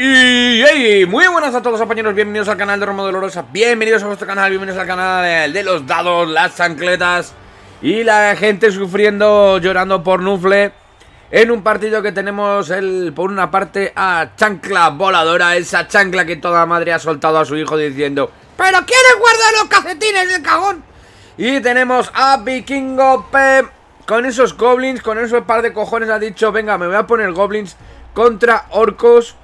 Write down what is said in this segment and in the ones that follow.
Y hey, muy buenas a todos compañeros, bienvenidos al canal de Romo Dolorosa, bienvenidos a vuestro canal, bienvenidos al canal de los dados, las chancletas y la gente sufriendo, llorando por Nufle en un partido que tenemos el, por una parte a Chancla Voladora, esa chancla que toda madre ha soltado a su hijo diciendo ¿Pero quieres guardar los calcetines del cajón? Y tenemos a Vikingo con esos goblins, con esos par de cojones ha dicho venga me voy a poner goblins contra orcos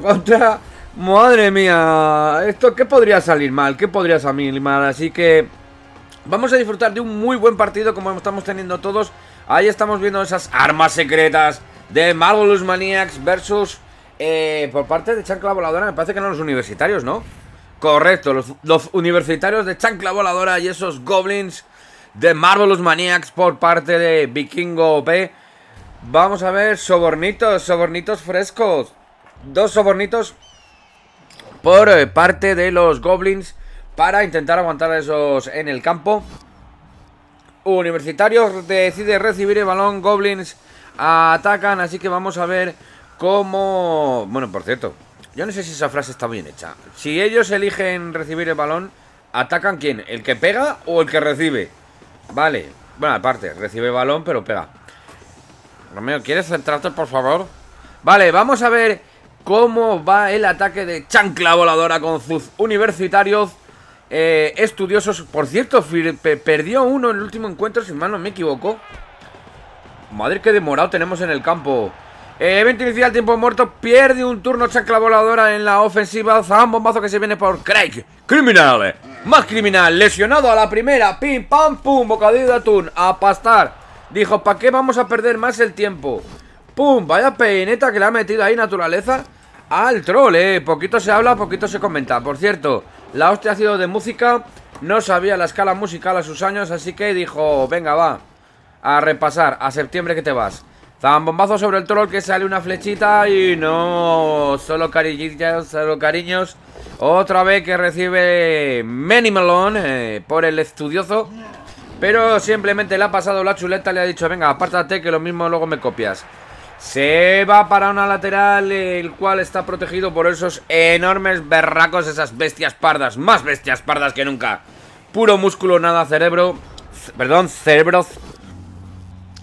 contra... Madre mía, ¿esto qué podría salir mal? ¿Qué podría salir mal? Así que vamos a disfrutar de un muy buen partido como estamos teniendo todos. Ahí estamos viendo esas armas secretas de Marvelous Maniacs versus... Eh, por parte de Chancla Voladora, me parece que no los universitarios, ¿no? Correcto, los, los universitarios de Chancla Voladora y esos goblins de Marvelous Maniacs por parte de Vikingo OP. Vamos a ver, sobornitos, sobornitos frescos dos sobornitos por eh, parte de los goblins para intentar aguantar a esos en el campo. Universitarios decide recibir el balón, goblins atacan, así que vamos a ver cómo... Bueno, por cierto, yo no sé si esa frase está bien hecha. Si ellos eligen recibir el balón, ¿atacan quién? ¿El que pega o el que recibe? Vale, bueno, aparte, recibe el balón pero pega. Romeo, ¿quieres centrarte por favor? Vale, vamos a ver cómo va el ataque de chancla voladora con sus universitarios eh, estudiosos. Por cierto, perdió uno en el último encuentro, si mal no me equivoco. Madre que demorado tenemos en el campo. Eh, evento inicial, tiempo muerto. Pierde un turno chancla voladora en la ofensiva. Zan bombazo que se viene por Craig. Criminal. Más criminal. Lesionado a la primera. Pim, pam, pum. Bocadillo de atún. A pastar. Dijo, ¿para qué vamos a perder más el tiempo? ¡Pum! Vaya peineta que le ha metido ahí naturaleza al troll, eh. Poquito se habla, poquito se comenta. Por cierto, la hostia ha sido de música. No sabía la escala musical a sus años, así que dijo, venga, va. A repasar, a septiembre que te vas. Zambombazo sobre el troll que sale una flechita y no, solo cariñitos, solo cariños. Otra vez que recibe Menimelon eh, por el estudioso. Pero simplemente le ha pasado la chuleta, le ha dicho, venga, apártate que lo mismo luego me copias. Se va para una lateral, el cual está protegido por esos enormes berracos, esas bestias pardas, más bestias pardas que nunca. Puro músculo, nada cerebro. Perdón, cerebros.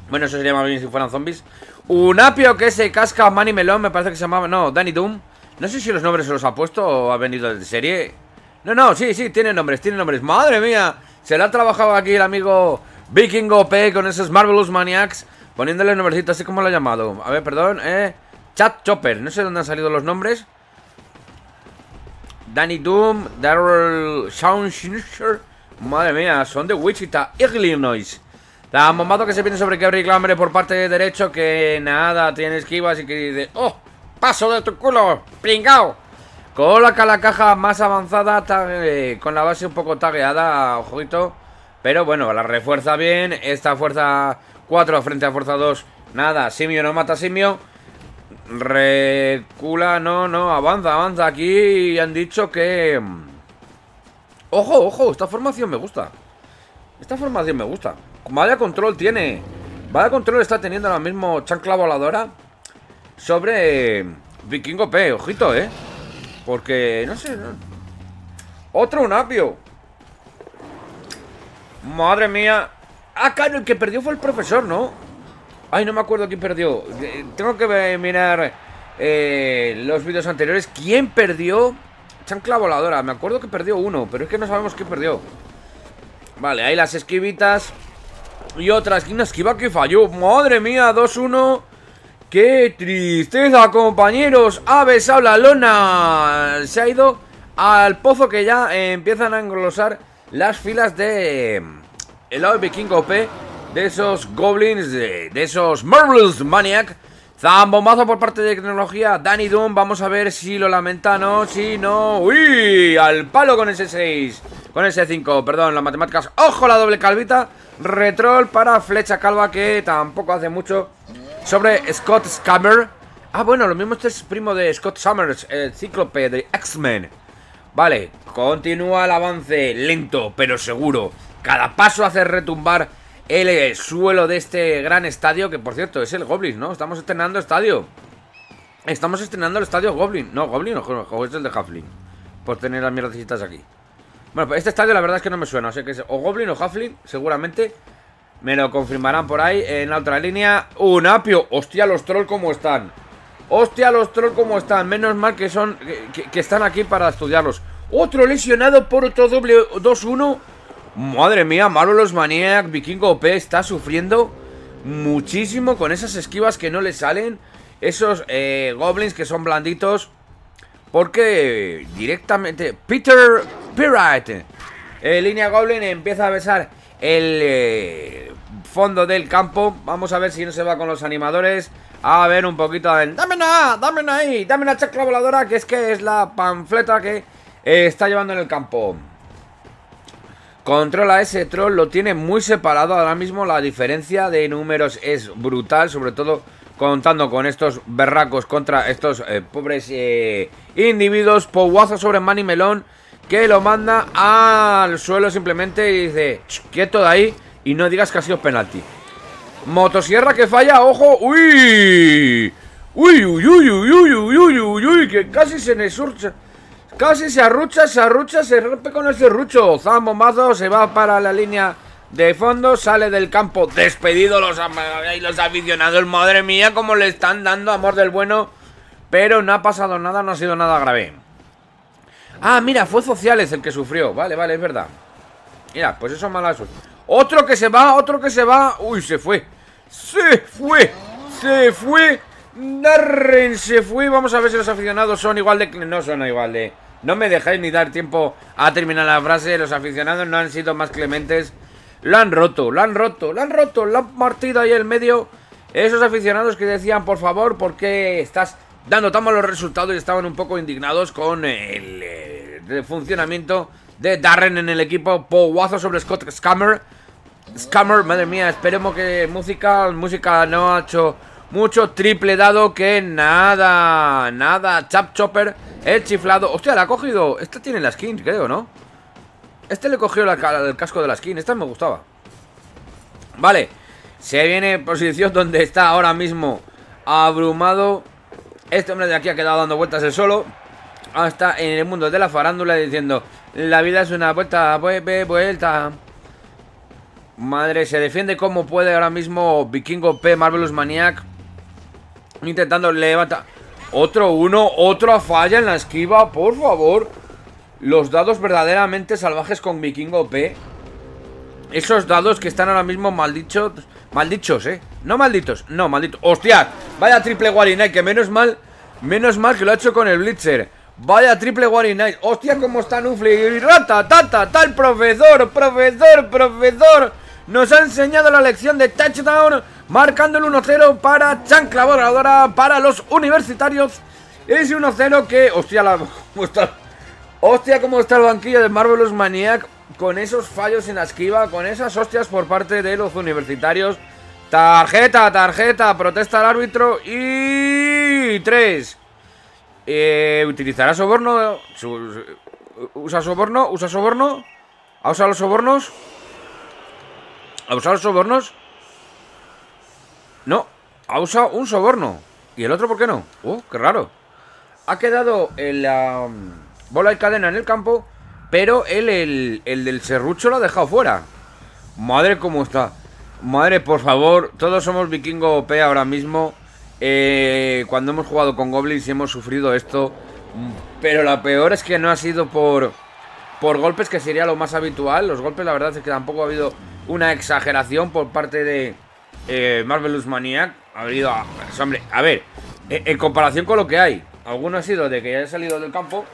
Bueno, eso se llama bien si fueran zombies. Un apio que se casca a Manny Melón, me parece que se llamaba. No, Danny Doom. No sé si los nombres se los ha puesto o ha venido de serie. No, no, sí, sí, tiene nombres, tiene nombres. ¡Madre mía! Se le ha trabajado aquí el amigo Vikingo P con esos Marvelous Maniacs. Poniéndole el nombrecito, así como lo ha llamado. A ver, perdón, eh. Chat Chopper, no sé dónde han salido los nombres. Danny Doom, Daryl Schaunscher. Madre mía, son de Wichita, Illinois. La bombado que se viene sobre Kerry Clambre por parte de derecho. Que nada, tiene esquivas y que dice: ¡Oh! ¡Paso de tu culo! ¡Pringao! Coloca la caja más avanzada, eh, con la base un poco tagueada, ojito. Pero bueno, la refuerza bien. Esta fuerza 4 frente a fuerza 2. Nada, simio no mata simio. Recula, no, no, avanza, avanza. Aquí han dicho que... Mm, ojo, ojo, esta formación me gusta. Esta formación me gusta. Vaya control tiene. Vaya control está teniendo ahora mismo chancla voladora sobre Vikingo P. Ojito, eh. Porque, no sé. Otro un apio. Madre mía. Ah, claro, el que perdió fue el profesor, ¿no? Ay, no me acuerdo quién perdió. Eh, tengo que mirar eh, los vídeos anteriores. ¿Quién perdió? Chancla voladora. Me acuerdo que perdió uno, pero es que no sabemos quién perdió. Vale, ahí las esquivitas. Y otra esquina esquiva que falló. Madre mía, 2-1. ¡Qué tristeza, compañeros! Aves habla lona. Se ha ido al pozo que ya empiezan a engrosar las filas de el lado de Vikingo OP de esos goblins, de, esos Marvelous Maniac. Zambombazo por parte de tecnología. Danny Doom, vamos a ver si lo lamenta, no, si no. ¡Uy! Al palo con ese 6. Con ese 5, perdón, las matemáticas. ¡Ojo la doble calvita! Retrol para flecha calva que tampoco hace mucho. Sobre Scott Scammer. Ah, bueno, lo mismo este es primo de Scott Summers, el cíclope de X-Men. Vale, continúa el avance lento pero seguro cada paso hace retumbar el eh, suelo de este gran estadio, que por cierto es el Goblins, ¿no? Estamos estrenando estadio. Estamos estrenando el estadio Goblin. No, Goblin o es el de Huffling. Por tener las mierdecitas aquí. Bueno, pues este estadio la verdad es que no me suena. O que es o Goblin o Huffling, seguramente. Me lo confirmarán por ahí. En la otra línea, un apio. Hostia, los trolls cómo están. Hostia, los trolls cómo están. Menos mal que son que, están aquí para estudiarlos. Otro lesionado por otro doble 2-1. Madre mía, Marvelous Maniac, Vikingo OP está sufriendo muchísimo con esas esquivas que no le salen. Esos eh, goblins que son blanditos. Porque directamente Peter Pirate, en línea goblin, empieza a besar el eh, fondo del campo. Vamos a ver si no se va con los animadores. A ver un poquito de... ¡Dame una! ¡Dame una ahí! ¡Dame una chacla voladora! Que es que es la panfleta que eh, está llevando en el campo. Controla ese troll, lo tiene muy separado ahora mismo. La diferencia de números es brutal, sobre todo contando con estos berracos contra estos eh, pobres eh, individuos. Powazo sobre Manny Melón que lo manda al suelo simplemente y dice, quieto de ahí y no digas que ha sido penalti. Motosierra que falla, ojo, uy. Uy, uy, uy, uy, uy, uy, uy, uy, uy, que casi se me surcha. Casi se arrucha, se arrucha, se rompe con el serrucho. Zambomazo se va para la línea de fondo, sale del campo despedido los, los aficionados. Madre mía, cómo le están dando amor del bueno. Pero no ha pasado nada, no ha sido nada grave. Ah, mira, fue Sociales el que sufrió. Vale, vale, es verdad. Mira, pues eso es mala Otro que se va, otro que se va. Uy, se fue. Se fue. Se fue. Darren se fue. Vamos a ver si los aficionados son igual de... No son igual de... No me dejáis ni dar tiempo a terminar la frase. Los aficionados no han sido más clementes. Lo han roto, lo han roto, lo han roto, lo han partido ahí en medio. Esos aficionados que decían, por favor, ¿por qué estás dando tan malos resultados? Y estaban un poco indignados con el, eh, funcionamiento de Darren en el equipo. Powazo sobre Scott Scammer. Scammer, madre mía, esperemos que música, música no ha hecho mucho. Triple dado que nada, nada. Chap Chopper, el chiflado. Hostia, la ha cogido. Esta tiene la skin, creo, ¿no? Este le cogió la, el casco de la skin. Esta me gustaba. Vale. Se viene en posición donde está ahora mismo abrumado. Este hombre de aquí ha quedado dando vueltas el solo. Hasta en el mundo de la farándula diciendo La vida es una vuelta, vuelta, vuelta. Madre, se defiende como puede ahora mismo Vikingo P, Marvelous Maniac. Intentando levantar. Otro uno, otro falla en la esquiva, por favor. Los dados verdaderamente salvajes con Vikingo P. Esos dados que están ahora mismo maldichos. Maldichos, eh. No malditos, no, malditos. ¡Hostia! Vaya triple Warinite, que menos mal. Menos mal que lo ha hecho con el Blitzer. Vaya triple Warinite. ¡Hostia, cómo está Nufli! ¡Rata, tata, tal profesor! ¡Profesor, profesor! Nos ha enseñado la lección de touchdown. Marcando el 1-0 para Chancla Voladora. Para los universitarios. Ese 1-0 que. ¡Hostia, la. Hostia, cómo está el banquillo de Marvelous Maniac con esos fallos en la esquiva, con esas hostias por parte de los universitarios. Tarjeta, tarjeta, protesta al árbitro y... Tres. Eh, ¿Utilizará soborno? ¿Usa soborno? ¿Usa soborno? ¿Ha usado los sobornos? ¿Ha usado sobornos? No, ha usado un soborno. ¿Y el otro por qué no? Oh, qué raro. Ha quedado el... Bola y cadena en el campo. Pero él, el, del serrucho, lo ha dejado fuera. Madre, cómo está. Madre, por favor. Todos somos vikingo OP ahora mismo. Eh, cuando hemos jugado con goblins y hemos sufrido esto. Pero lo peor es que no ha sido por, por golpes, que sería lo más habitual. Los golpes, la verdad es que tampoco ha habido una exageración por parte de eh, Marvelous Maniac. Ha habido. Hombre, a ver, en comparación con lo que hay. Alguno ha sido de que haya salido del campo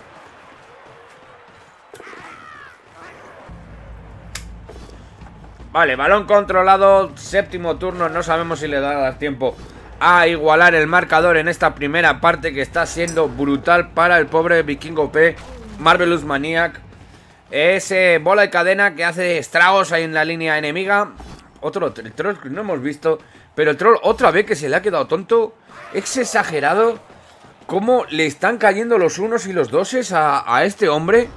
Vale, balón controlado, séptimo turno, no sabemos si le da dar tiempo a igualar el marcador en esta primera parte que está siendo brutal para el pobre Vikingo P, Marvelous Maniac. Ese bola de cadena que hace estragos ahí en la línea enemiga. Otro troll que no hemos visto, pero el troll otra vez que se le ha quedado tonto. Es exagerado cómo le están cayendo los unos y los doses a, a este hombre.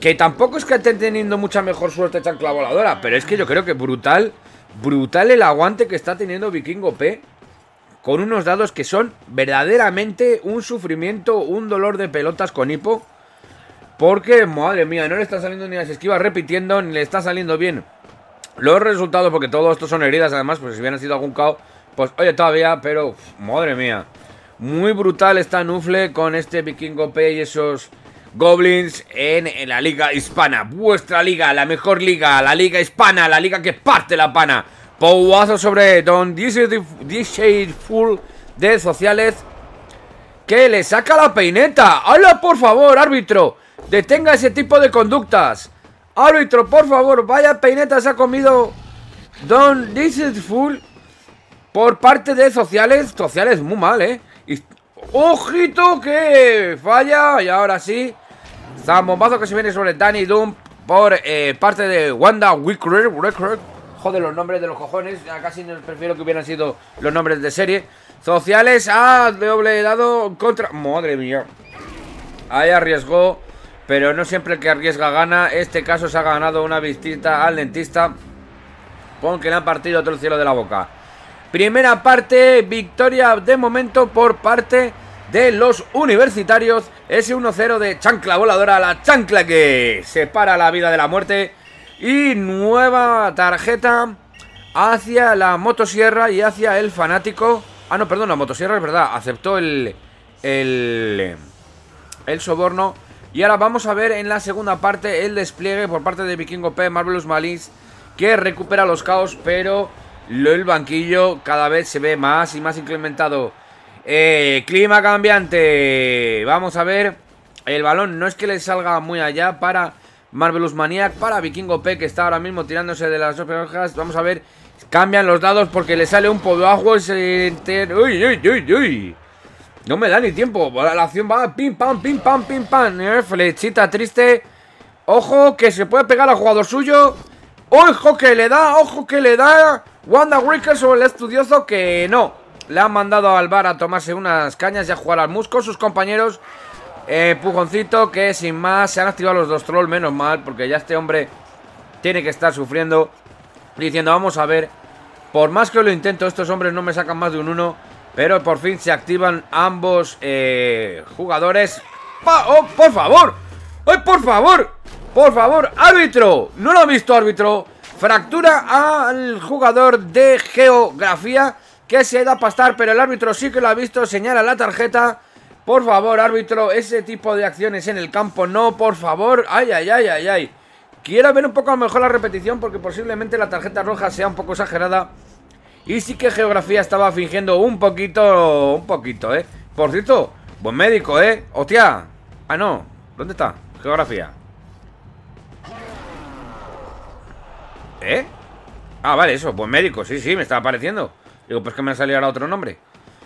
Que tampoco es que esté teniendo mucha mejor suerte chancla voladora, pero es que yo creo que brutal, brutal el aguante que está teniendo Vikingo P con unos dados que son verdaderamente un sufrimiento, un dolor de pelotas con hipo. Porque, madre mía, no le está saliendo ni las esquivas repitiendo, ni le está saliendo bien los resultados, porque todo esto son heridas, además, pues si hubieran sido algún caos, pues oye, todavía, pero, madre mía. Muy brutal está Nufle con este Vikingo P y esos Goblins en, la Liga Hispana. Vuestra liga, la mejor liga, la Liga Hispana, la liga que parte la pana. Pouazo sobre Don Full de Sociales. Que le saca la peineta. ¡Hala, por favor, árbitro! Detenga ese tipo de conductas. Árbitro, por favor, vaya peineta se ha comido Don Full por parte de Sociales. Sociales muy mal, ¿eh? ¡Ojito que falla! Y ahora sí. Zambombazo que se viene sobre Danny Doom por eh, parte de Wanda Wicker. Joder, los nombres de los cojones. Ya casi prefiero que hubieran sido los nombres de serie. Sociales ha doble dado contra... Madre mía. Ahí arriesgó. Pero no siempre el que arriesga gana. Este caso se ha ganado una visita al dentista. Porque le han partido el cielo de la boca. Primera parte, victoria de momento por parte de los universitarios. Ese 1-0 de chancla voladora, la chancla que separa la vida de la muerte. Y nueva tarjeta hacia la motosierra y hacia el fanático. Ah, no, perdón, la motosierra es verdad, aceptó el, el, el soborno. Y ahora vamos a ver en la segunda parte el despliegue por parte de Vikingo P, Marvelous Malice, que recupera los caos, pero el banquillo cada vez se ve más y más incrementado. Eh, clima cambiante. Vamos a ver. El balón no es que le salga muy allá para Marvelous Maniac, para Vikingo P, que está ahora mismo tirándose de las dos. Vamos a ver. Cambian los dados porque le sale un poco se ¡Uy, uy, uy, uy! No me da ni tiempo. La acción va pim, pam, pim, pam, pim, pam. Eh, flechita triste. Ojo que se puede pegar al jugador suyo. Ojo que le da, ojo que le da. Wanda Wicker sobre el estudioso que no. Le han mandado al bar a tomarse unas cañas y a jugar al musco. Sus compañeros, eh, pujoncito, que sin más se han activado los dos trolls. Menos mal, porque ya este hombre tiene que estar sufriendo. Diciendo, vamos a ver. Por más que lo intento, estos hombres no me sacan más de un 1. Pero por fin se activan ambos eh, jugadores. ¡Oh, por favor! ¡Ay, por favor! ¡Por favor! ¡Árbitro! ¿No lo ha visto, árbitro? Fractura al jugador de geografía que se da a pastar, pero el árbitro sí que lo ha visto, señala la tarjeta. Por favor, árbitro, ese tipo de acciones en el campo no, por favor. Ay, ay, ay, ay, ay. Quiero ver un poco mejor la repetición porque posiblemente la tarjeta roja sea un poco exagerada. Y sí que geografía estaba fingiendo un poquito, un poquito, ¿eh? Por cierto, buen médico, ¿eh? Hostia. Ah, no. ¿Dónde está? Geografía. ¿Eh? Ah, vale, eso, buen médico, sí, sí, me estaba apareciendo Digo, pues que me ha salido ahora otro nombre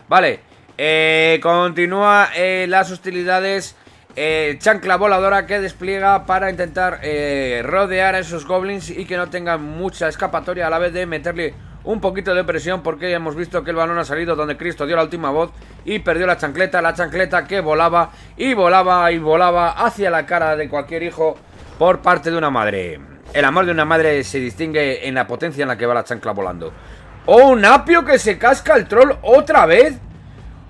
Vale, eh, continúa eh, las hostilidades eh, Chancla voladora que despliega para intentar eh, rodear a esos goblins Y que no tengan mucha escapatoria a la vez de meterle un poquito de presión Porque hemos visto que el balón ha salido donde Cristo dio la última voz Y perdió la chancleta, la chancleta que volaba y volaba y volaba hacia la cara de cualquier hijo por parte de una madre el amor de una madre se distingue en la potencia en la que va la chancla volando. ¡Oh, un apio que se casca el troll otra vez!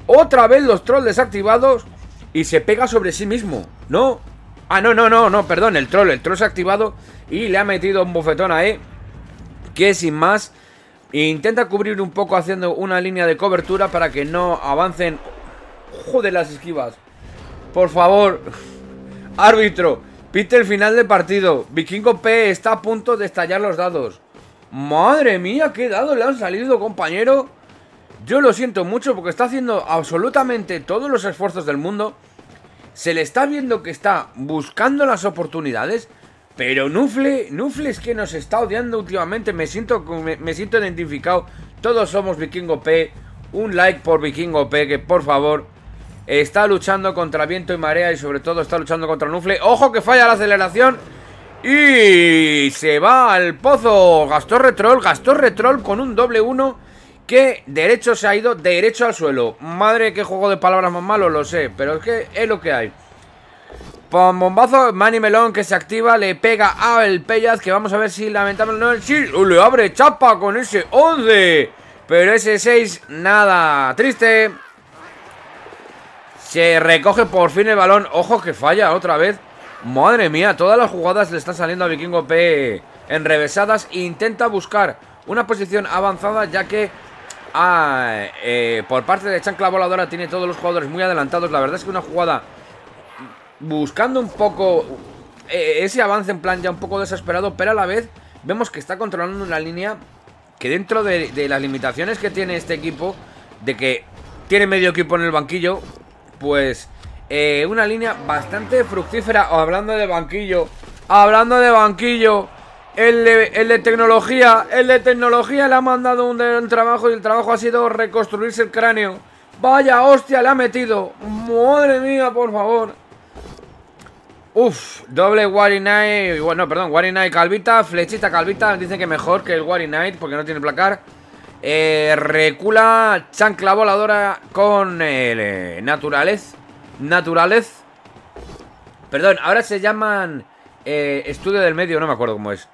Otra vez los trolls desactivados y se pega sobre sí mismo. ¿No? Ah, no, no, no, no, perdón, el troll. El troll se ha activado y le ha metido un bofetón a E. Que sin más intenta cubrir un poco haciendo una línea de cobertura para que no avancen. Joder, las esquivas. Por favor. Árbitro. Pite el final del partido. Vikingo P está a punto de estallar los dados. Madre mía, qué dados le han salido, compañero. Yo lo siento mucho porque está haciendo absolutamente todos los esfuerzos del mundo. Se le está viendo que está buscando las oportunidades. Pero Nufle, Nufle es que nos está odiando últimamente. Me siento, me, siento identificado. Todos somos Vikingo P. Un like por Vikingo P, que por favor Está luchando contra viento y marea y sobre todo está luchando contra Nufle. ¡Ojo que falla la aceleración! Y se va al pozo. Gastó retrol, gastó retrol con un doble uno que derecho se ha ido derecho al suelo. Madre, qué juego de palabras más malo, lo sé, pero es que es lo que hay. Bombazo, Manny Melón que se activa, le pega a el Pellaz, que vamos a ver si lamentablemente no... ¡Sí! ¡Le abre chapa con ese 11! Pero ese 6, nada. Triste. Se recoge por fin el balón. Ojo que falla otra vez. Madre mía, todas las jugadas le están saliendo a Vikingo P enrevesadas. Intenta buscar una posición avanzada ya que ah, eh, por parte de Chancla Voladora tiene todos los jugadores muy adelantados. La verdad es que una jugada buscando un poco eh, ese avance en plan ya un poco desesperado, pero a la vez vemos que está controlando una línea que dentro de, las limitaciones que tiene este equipo, de que tiene medio equipo en el banquillo, pues eh, una línea bastante fructífera. hablando de banquillo, hablando de banquillo, el de, tecnología, el de tecnología le ha mandado un, un, trabajo y el trabajo ha sido reconstruirse el cráneo. Vaya hostia, le ha metido. Madre mía, por favor. Uf, doble Wary Knight, bueno, perdón, Wary Knight Calvita, flechita Calvita, dicen que mejor que el Wary Knight porque no tiene placar. Eh, recula chancla voladora con el eh, Naturalez. Naturalez. Perdón, ahora se llaman eh, estudio del medio, no me acuerdo cómo es.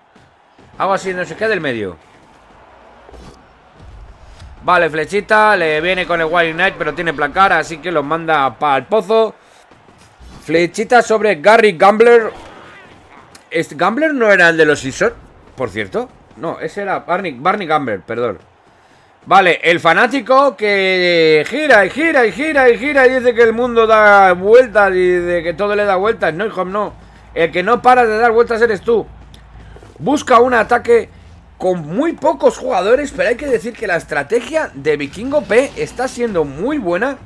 Algo así, no sé qué del medio. Vale, flechita, le viene con el Wary Knight, pero tiene placar, así que lo manda para el pozo. Flechita sobre Gary Gambler. ¿Este ¿Gambler no era el de los Season? Por cierto. No, ese era Barney, Barney Gambler, perdón. Vale, el fanático que gira y gira y gira y gira y dice que el mundo da vueltas y de que todo le da vueltas. No, hijo, no. El que no para de dar vueltas eres tú. Busca un ataque con muy pocos jugadores, pero hay que decir que la estrategia de Vikingo P está siendo muy buena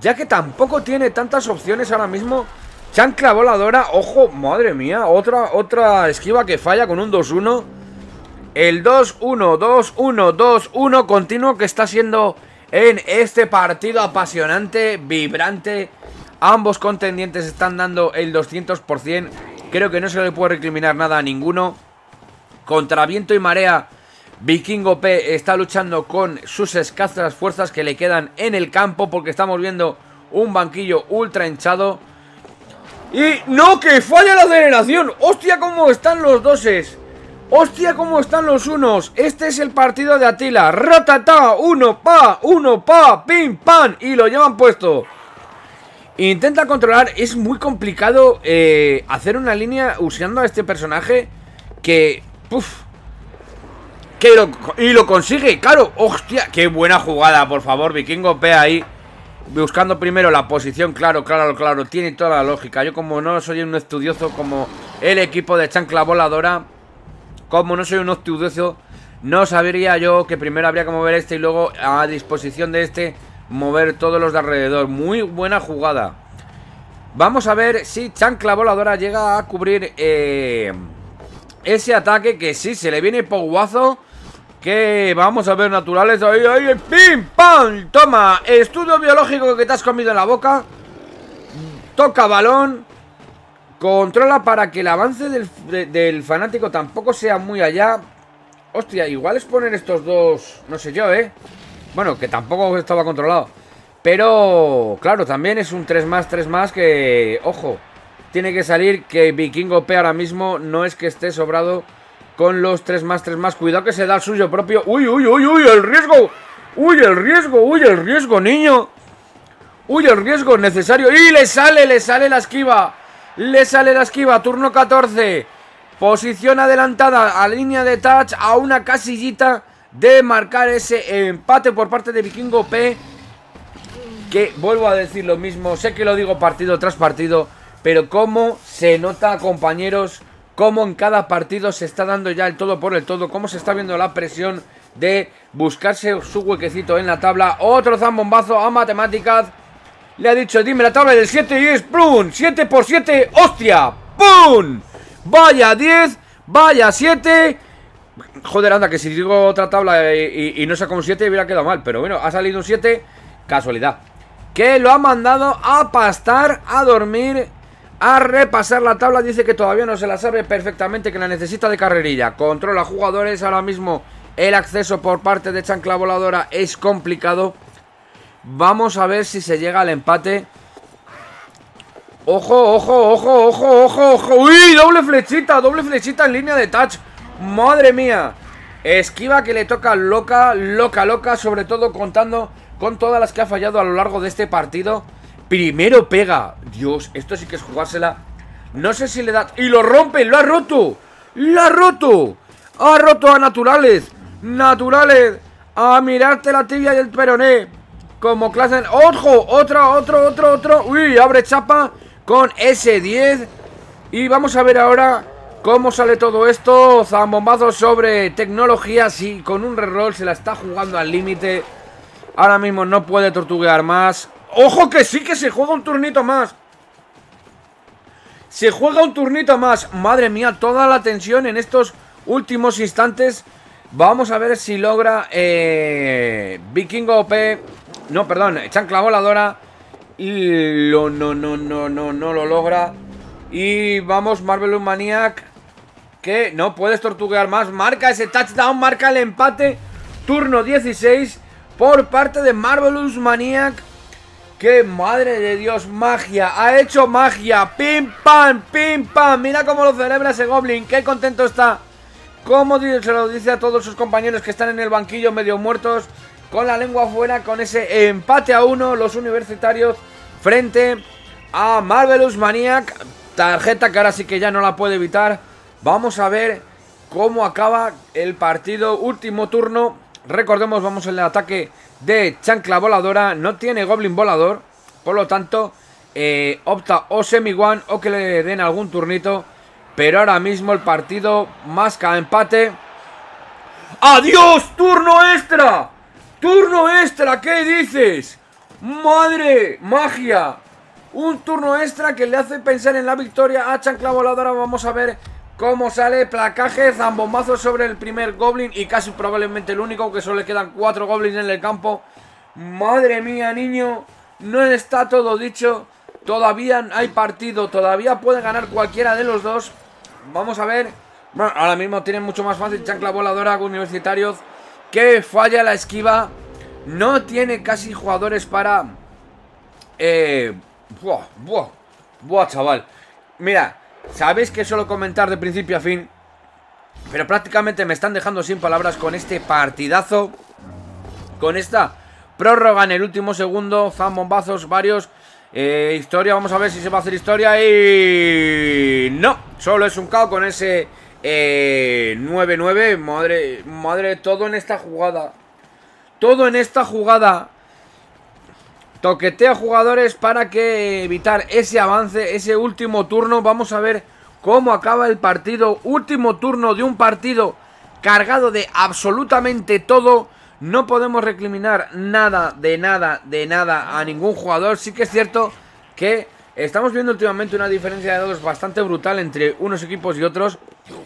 ya que tampoco tiene tantas opciones ahora mismo. Chancla voladora, ojo, madre mía, otra, otra esquiva que falla con un 2-1. El 2-1, 2-1, 2-1 continuo que está siendo en este partido apasionante, vibrante. Ambos contendientes están dando el 200%. Creo que no se le puede recriminar nada a ninguno. Contra viento y marea Vikingo P está luchando con sus escasas fuerzas que le quedan en el campo porque estamos viendo un banquillo ultra hinchado. Y no, que falla la aceleración. Hostia, cómo están los doses. Hostia, cómo están los unos. Este es el partido de Atila. Ratata, uno pa, uno pa, pim, pam. Y lo llevan puesto. Intenta controlar. Es muy complicado eh, hacer una línea usando a este personaje que... Y lo consigue, claro, hostia, qué buena jugada, por favor, Vikingo P ahí Buscando primero la posición, claro, claro, claro Tiene toda la lógica, yo como no soy un estudioso Como el equipo de Chancla Voladora Como no soy un estudioso No sabría yo que primero habría que mover este Y luego a disposición de este Mover todos los de alrededor. Muy buena jugada. Vamos a ver si Chancla Voladora llega a cubrir eh, Ese ataque que sí, se le viene poguazo que vamos a ver naturales ahí, ahí, pim, pam, toma, estudio biológico que te has comido en la boca, toca balón, controla para que el avance del, fanático tampoco sea muy allá. Hostia, igual es poner estos dos, no sé yo, ¿eh? Bueno, que tampoco estaba controlado. Pero, claro, también es un 3 más, 3 más que, ojo, tiene que salir que Vikingo P ahora mismo no es que esté sobrado con los 3 más, 3 más. Cuidado que se da el suyo propio. ¡Uy, uy, uy, uy! ¡El riesgo! ¡Uy, el riesgo! ¡Uy, el riesgo, niño! ¡Uy, el riesgo necesario! ¡Y le sale, le sale la esquiva! Le sale la esquiva, turno 14. Posición adelantada a línea de touch a una casillita de marcar ese empate por parte de Vikingo P. Que vuelvo a decir lo mismo, sé que lo digo partido tras partido, pero cómo se nota, compañeros, cómo en cada partido se está dando ya el todo por el todo, cómo se está viendo la presión de buscarse su huequecito en la tabla. Otro zambombazo a matemáticas. Le ha dicho, dime la tabla del 7 y es ¡plum! 7 por 7, ¡hostia! ¡Pum! Vaya 10, vaya 7. Joder, anda, que si digo otra tabla y, no saco un 7 hubiera quedado mal. Pero bueno, ha salido un 7, casualidad. Que lo ha mandado a pastar, a dormir a repasar la tabla, dice que todavía no se la sabe perfectamente, que la necesita de carrerilla. Controla jugadores, ahora mismo el acceso por parte de Chancla Voladora es complicado. Vamos a ver si se llega al empate. Ojo, ojo, ojo, ojo, ojo, ojo. ¡Uy! Doble flechita, doble flechita en línea de touch. Madre mía. Esquiva que le toca loca, loca, loca, sobre todo contando con todas las que ha fallado a lo largo de este partido. Primero pega. Dios, esto sí que es jugársela. No sé si le da... ¡Y lo rompe! ¡Lo ha roto! ¡Lo ha roto! ¡Ha roto a Naturales! ¡Naturales! ¡A mirarte la tibia y el peroné! Como clase... ¡Ojo! ¡Otro, otro, otro, otro! ¡Uy! Abre chapa con S10. Y vamos a ver ahora ¿Cómo sale todo esto? Zambombazo sobre tecnología. Sí, con un reroll se la está jugando al límite. Ahora mismo no puede tortuguear más. ¡Ojo que sí que se juega un turnito más! Se juega un turnito más. Madre mía, toda la tensión en estos últimos instantes. Vamos a ver si logra eh, Vikingo OP. No, perdón, chancla voladora. Y lo, no, no, no, no, no lo logra. Y vamos, Marvelous Maniac que no puedes tortuguear más. Marca ese touchdown, marca el empate. Turno 16 por parte de Marvelous Maniac. Que madre de Dios, magia. Ha hecho magia. Pim pam, pim pam. Mira cómo lo celebra ese Goblin. Qué contento está. Como se lo dice a todos sus compañeros que están en el banquillo medio muertos. Con la lengua afuera, con ese empate a uno. Los universitarios frente a Marvelous Maniac. Tarjeta que ahora sí que ya no la puede evitar. Vamos a ver cómo acaba el partido. Último turno. Recordemos, vamos en el ataque de Chancla Voladora. No tiene Goblin Volador. Por lo tanto, eh, opta o semi-one o que le den algún turnito. Pero ahora mismo el partido más que empate. ¡Adiós! ¡Turno extra! ¡Turno extra! ¿Qué dices? ¡Madre! ¡Magia! Un turno extra que le hace pensar en la victoria a Chancla Voladora. Vamos a ver Cómo sale placaje, zambombazo sobre el primer Goblin y casi probablemente el único, que solo le quedan cuatro Goblins en el campo. Madre mía, niño, no está todo dicho. Todavía hay partido, todavía puede ganar cualquiera de los dos. Vamos a ver. Bueno, ahora mismo tienen mucho más fácil chancla voladora con universitarios. Que falla la esquiva. No tiene casi jugadores para... Eh... Buah, buah, buah, chaval. Mira, Sabéis que suelo comentar de principio a fin Pero prácticamente me están dejando sin palabras con este partidazo Con esta prórroga en el último segundo Zambombazos varios eh, Historia, vamos a ver si se va a hacer historia Y... No, solo es un caos con ese 9-9 eh, Madre, madre, todo en esta jugada Todo en esta jugada Toquetea jugadores para que evitar ese avance, ese último turno. Vamos a ver cómo acaba el partido. Último turno de un partido cargado de absolutamente todo. No podemos recriminar nada, de nada, de nada a ningún jugador. Sí que es cierto que estamos viendo últimamente una diferencia de dados bastante brutal entre unos equipos y otros.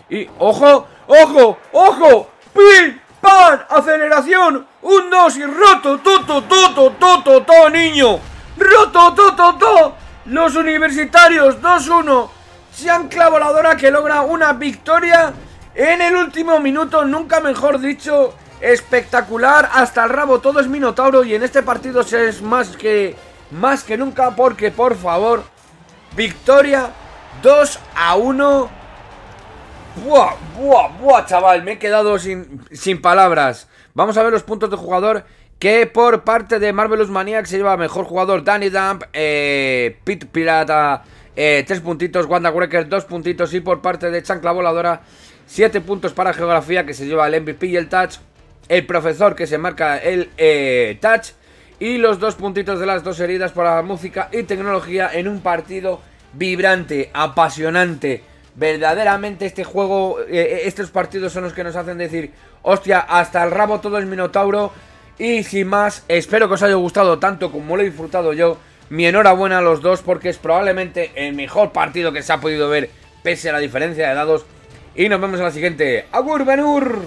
Y, ¡ojo! ¡Ojo! ¡Ojo! ¡Pin! ¡Pan! ¡Aceleración! ¡Un, dos y roto! ¡Toto, toto, toto, niño! ¡Roto, toto, toto! Los universitarios 2-1 Chancla voladora que logra una victoria en el último minuto, nunca mejor dicho, espectacular, hasta el rabo todo es Minotauro y en este partido se es más que, más que nunca porque por favor, victoria 2 a 1 Buah, buah, buah, chaval, me he quedado sin, sin palabras. Vamos a ver los puntos de jugador que por parte de Marvelous Maniac se lleva mejor jugador. Danny Dump, eh, Pit Pirata, eh, tres puntitos, Wanda Wrecker, dos puntitos. Y por parte de Chancla Voladora, siete puntos para Geografía que se lleva el MVP y el Touch, el Profesor que se marca el eh, Touch. Y los dos puntitos de las dos heridas para música y tecnología en un partido vibrante, apasionante, verdaderamente este juego, eh, eh, estos partidos son los que nos hacen decir, hostia, hasta el rabo todo es Minotauro. Y sin más, espero que os haya gustado tanto como lo he disfrutado yo. Mi enhorabuena a los dos porque es probablemente el mejor partido que se ha podido ver pese a la diferencia de dados. Y nos vemos en la siguiente. ¡Agur Benur!